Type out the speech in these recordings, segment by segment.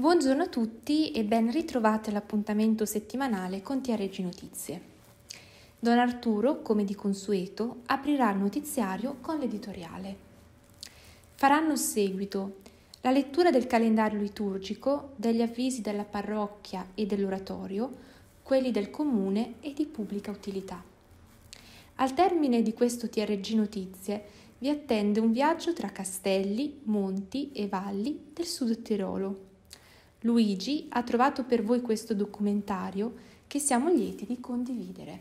Buongiorno a tutti e ben ritrovati all'appuntamento settimanale con TRG Notizie. Don Arturo, come di consueto, aprirà il notiziario con l'editoriale. Faranno seguito la lettura del calendario liturgico, degli avvisi della parrocchia e dell'oratorio, quelli del comune e di pubblica utilità. Al termine di questo TRG Notizie vi attende un viaggio tra castelli, monti e valli del Sud Tirolo Luigi ha trovato per voi questo documentario che siamo lieti di condividere.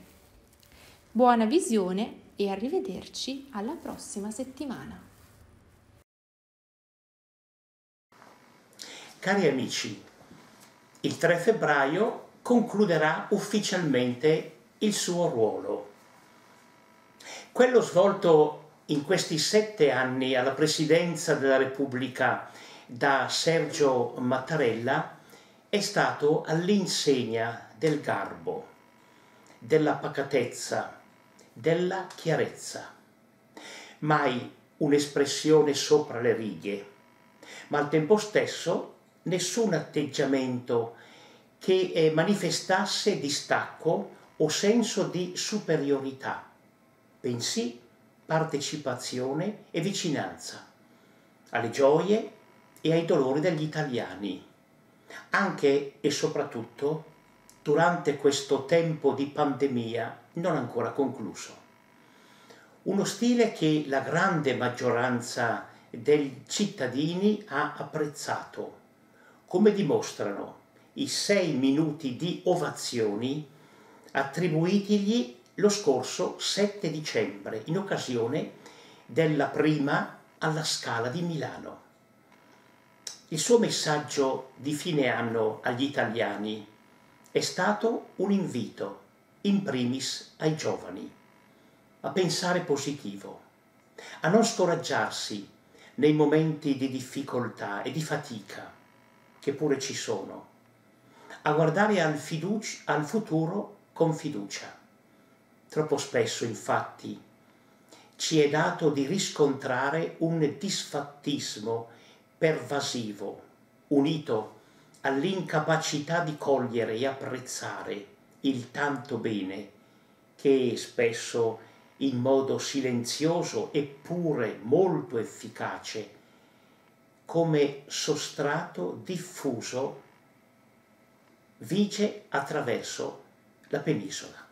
Buona visione e arrivederci alla prossima settimana. Cari amici, il 3 febbraio concluderà ufficialmente il suo ruolo. Quello svolto in questi sette anni alla Presidenza della Repubblica da Sergio Mattarella è stato all'insegna del garbo, della pacatezza, della chiarezza. Mai un'espressione sopra le righe, ma al tempo stesso nessun atteggiamento che eh, manifestasse distacco o senso di superiorità, bensì partecipazione e vicinanza alle gioie e ai dolori degli italiani, anche e soprattutto durante questo tempo di pandemia non ancora concluso. Uno stile che la grande maggioranza dei cittadini ha apprezzato, come dimostrano i sei minuti di ovazioni attribuitigli lo scorso 7 dicembre in occasione della prima alla Scala di Milano. Il suo messaggio di fine anno agli italiani è stato un invito, in primis ai giovani, a pensare positivo, a non scoraggiarsi nei momenti di difficoltà e di fatica, che pure ci sono, a guardare al, fiduci, al futuro con fiducia. Troppo spesso, infatti, ci è dato di riscontrare un disfattismo pervasivo, unito all'incapacità di cogliere e apprezzare il tanto bene che spesso in modo silenzioso eppure molto efficace, come sostrato diffuso, vige attraverso la penisola.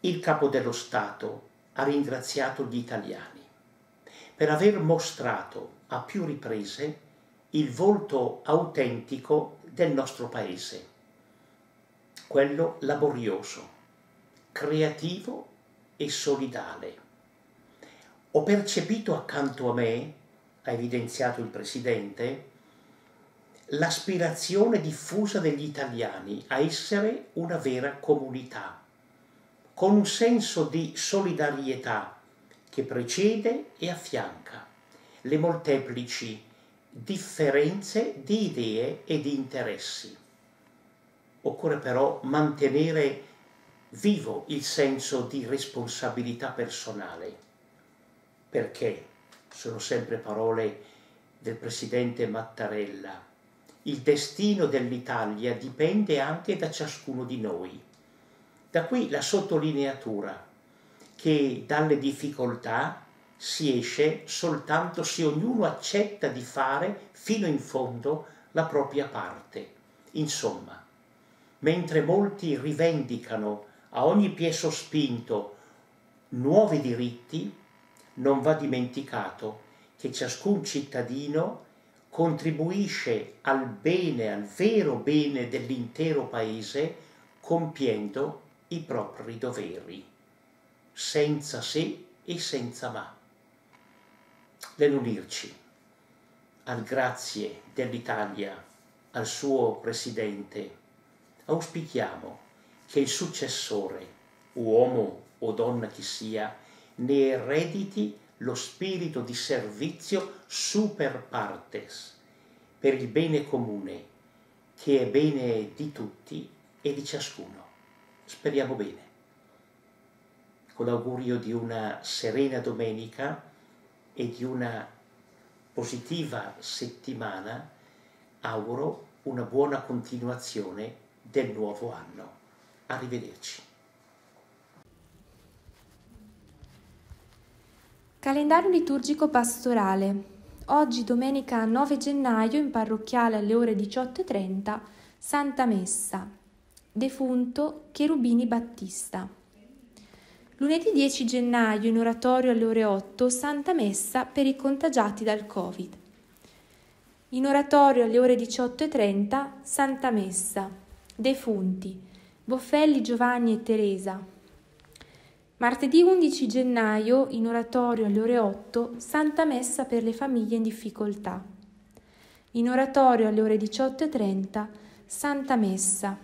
Il capo dello Stato ha ringraziato gli italiani per aver mostrato a più riprese il volto autentico del nostro paese, quello laborioso, creativo e solidale. Ho percepito accanto a me, ha evidenziato il Presidente, l'aspirazione diffusa degli italiani a essere una vera comunità, con un senso di solidarietà che precede e affianca le molteplici differenze di idee e di interessi. Occorre però mantenere vivo il senso di responsabilità personale, perché, sono sempre parole del presidente Mattarella, il destino dell'Italia dipende anche da ciascuno di noi. Da qui la sottolineatura che dalle difficoltà si esce soltanto se ognuno accetta di fare fino in fondo la propria parte. Insomma, mentre molti rivendicano a ogni piè sospinto nuovi diritti, non va dimenticato che ciascun cittadino contribuisce al bene, al vero bene dell'intero paese, compiendo i propri doveri, senza se e senza ma nell'unirci al grazie dell'Italia, al suo Presidente, auspichiamo che il successore, uomo o donna che sia, ne erediti lo spirito di servizio super partes per il bene comune, che è bene di tutti e di ciascuno. Speriamo bene. Con l'augurio di una serena domenica, e di una positiva settimana auguro una buona continuazione del nuovo anno. Arrivederci. Calendario liturgico pastorale. Oggi domenica 9 gennaio in parrocchiale alle ore 18.30 Santa Messa. Defunto Cherubini Battista. Lunedì 10 gennaio in oratorio alle ore 8 Santa Messa per i contagiati dal Covid. In oratorio alle ore 18.30 Santa Messa. Defunti Boffelli Giovanni e Teresa. Martedì 11 gennaio, in oratorio alle ore 8, Santa Messa per le famiglie in difficoltà. In oratorio alle ore 18.30, Santa Messa.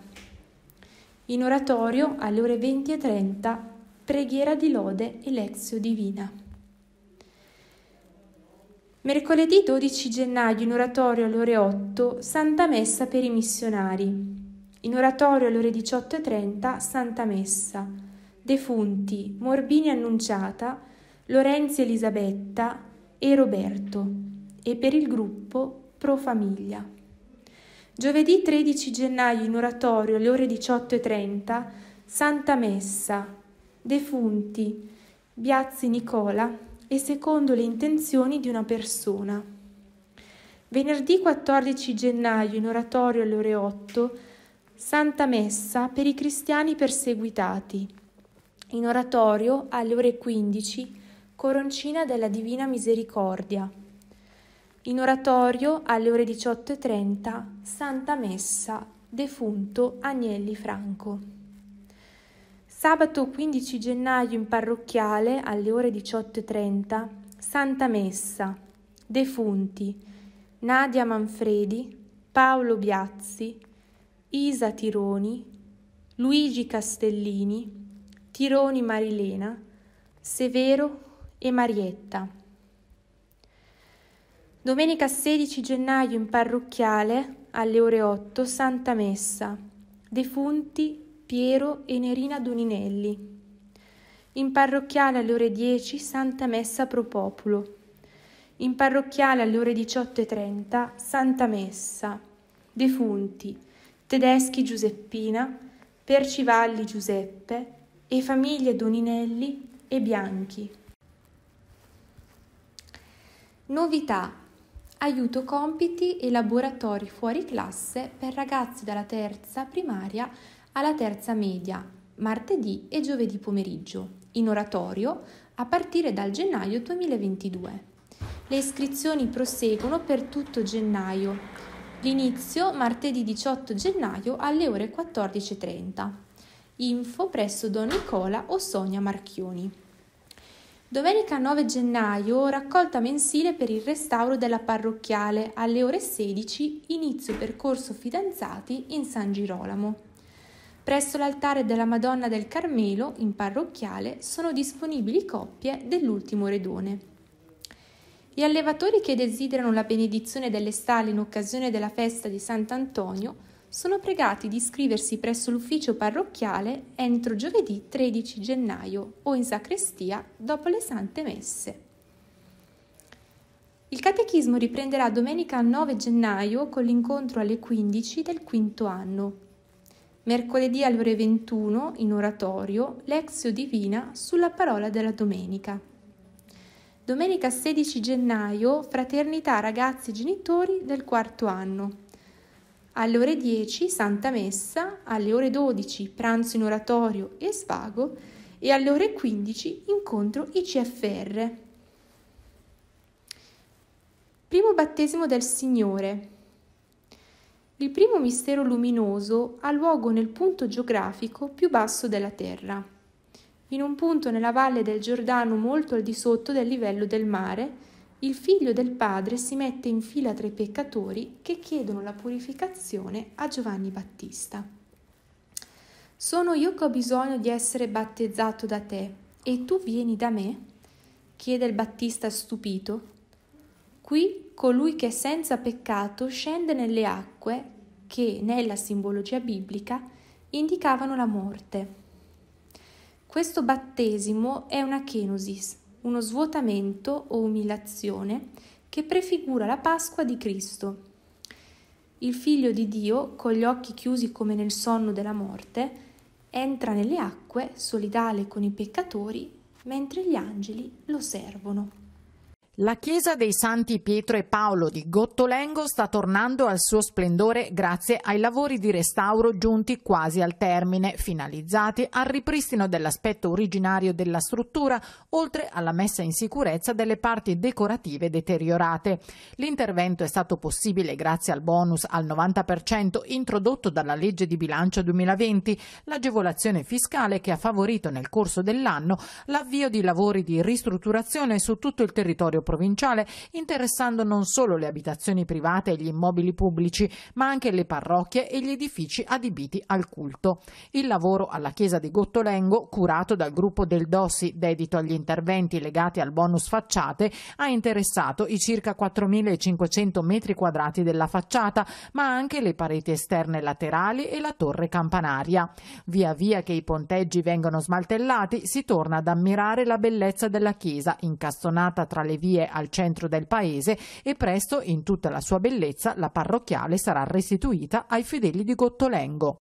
In oratorio alle ore 20.30, preghiera di lode e lezio divina. Mercoledì 12 gennaio, in oratorio alle ore 8, Santa Messa per i missionari. In oratorio alle ore 18.30, Santa Messa defunti Morbini Annunciata, Lorenzi Elisabetta e Roberto e per il gruppo Pro Famiglia. Giovedì 13 gennaio in oratorio alle ore 18.30 Santa Messa, defunti Biazzi Nicola e secondo le intenzioni di una persona. Venerdì 14 gennaio in oratorio alle ore 8 Santa Messa per i cristiani perseguitati in oratorio alle ore 15, Coroncina della Divina Misericordia. In oratorio alle ore 18.30, Santa Messa, defunto Agnelli Franco. Sabato 15 gennaio in parrocchiale alle ore 18.30, Santa Messa, defunti Nadia Manfredi, Paolo Biazzi, Isa Tironi, Luigi Castellini, Tironi Marilena, Severo e Marietta. Domenica 16 gennaio in parrocchiale alle ore 8 Santa Messa. Defunti Piero e Nerina Doninelli. In parrocchiale alle ore 10 Santa Messa pro Populo. In parrocchiale alle ore 18.30 Santa Messa. Defunti Tedeschi Giuseppina, Percivalli Giuseppe, e famiglie Doninelli e Bianchi. Novità. Aiuto compiti e laboratori fuori classe per ragazzi dalla terza primaria alla terza media, martedì e giovedì pomeriggio, in oratorio a partire dal gennaio 2022. Le iscrizioni proseguono per tutto gennaio. L'inizio martedì 18 gennaio alle ore 14.30. Info presso Don Nicola o Sonia Marchioni. Domenica 9 gennaio, raccolta mensile per il restauro della parrocchiale alle ore 16, inizio percorso fidanzati in San Girolamo. Presso l'altare della Madonna del Carmelo, in parrocchiale, sono disponibili coppie dell'ultimo redone. Gli allevatori che desiderano la benedizione delle stalle in occasione della festa di Sant'Antonio sono pregati di iscriversi presso l'ufficio parrocchiale entro giovedì 13 gennaio o in sacrestia dopo le sante messe. Il catechismo riprenderà domenica 9 gennaio con l'incontro alle 15 del quinto anno. Mercoledì alle ore 21 in oratorio Lexio Divina sulla parola della domenica. Domenica 16 gennaio Fraternità ragazzi e genitori del quarto anno alle ore 10 Santa Messa, alle ore 12 pranzo in oratorio e svago e alle ore 15 incontro ICFR. Primo battesimo del Signore. Il primo mistero luminoso ha luogo nel punto geografico più basso della terra, in un punto nella valle del Giordano molto al di sotto del livello del mare, il figlio del padre si mette in fila tra i peccatori che chiedono la purificazione a Giovanni Battista. Sono io che ho bisogno di essere battezzato da te e tu vieni da me? chiede il Battista stupito. Qui colui che è senza peccato scende nelle acque che, nella simbologia biblica, indicavano la morte. Questo battesimo è una kenosis, uno svuotamento o umiliazione che prefigura la Pasqua di Cristo. il figlio di Dio, con gli occhi chiusi come nel sonno della morte, entra nelle acque, solidale con i peccatori, mentre gli angeli lo servono. La chiesa dei Santi Pietro e Paolo di Gottolengo sta tornando al suo splendore grazie ai lavori di restauro giunti quasi al termine, finalizzati al ripristino dell'aspetto originario della struttura, oltre alla messa in sicurezza delle parti decorative deteriorate. L'intervento è stato possibile grazie al bonus al 90% introdotto dalla legge di bilancio 2020, l'agevolazione fiscale che ha favorito nel corso dell'anno l'avvio di lavori di ristrutturazione su tutto il provinciale, interessando non solo le abitazioni private e gli immobili pubblici, ma anche le parrocchie e gli edifici adibiti al culto. Il lavoro alla chiesa di Gottolengo, curato dal gruppo del Dossi dedito agli interventi legati al bonus facciate, ha interessato i circa 4.500 metri quadrati della facciata, ma anche le pareti esterne laterali e la torre campanaria. Via via che i ponteggi vengono smaltellati, si torna ad ammirare la bellezza della chiesa, incastonata tra le vie vie al centro del paese e presto, in tutta la sua bellezza, la parrocchiale sarà restituita ai fedeli di Gottolengo.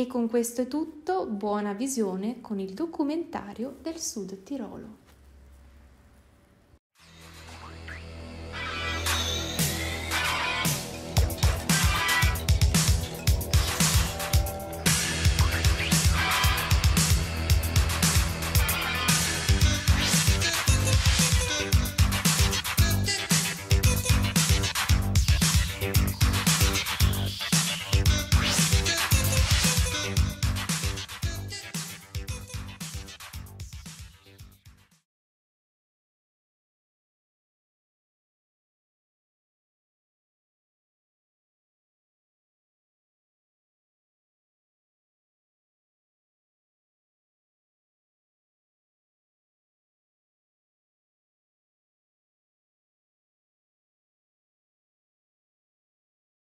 E con questo è tutto, buona visione con il documentario del Sud Tirolo.